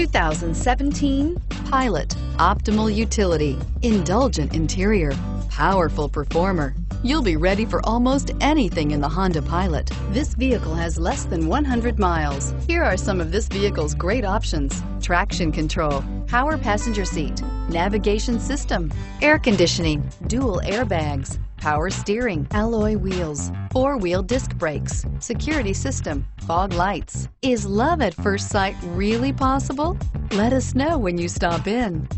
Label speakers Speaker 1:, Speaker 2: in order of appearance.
Speaker 1: 2017 Pilot. Optimal utility, indulgent interior, powerful performer. You'll be ready for almost anything in the Honda Pilot. This vehicle has less than 100 miles. Here are some of this vehicle's great options. Traction control, power passenger seat, navigation system, air conditioning, dual airbags, power steering, alloy wheels, four-wheel disc brakes, security system, fog lights. Is love at first sight really possible? Let us know when you stop in.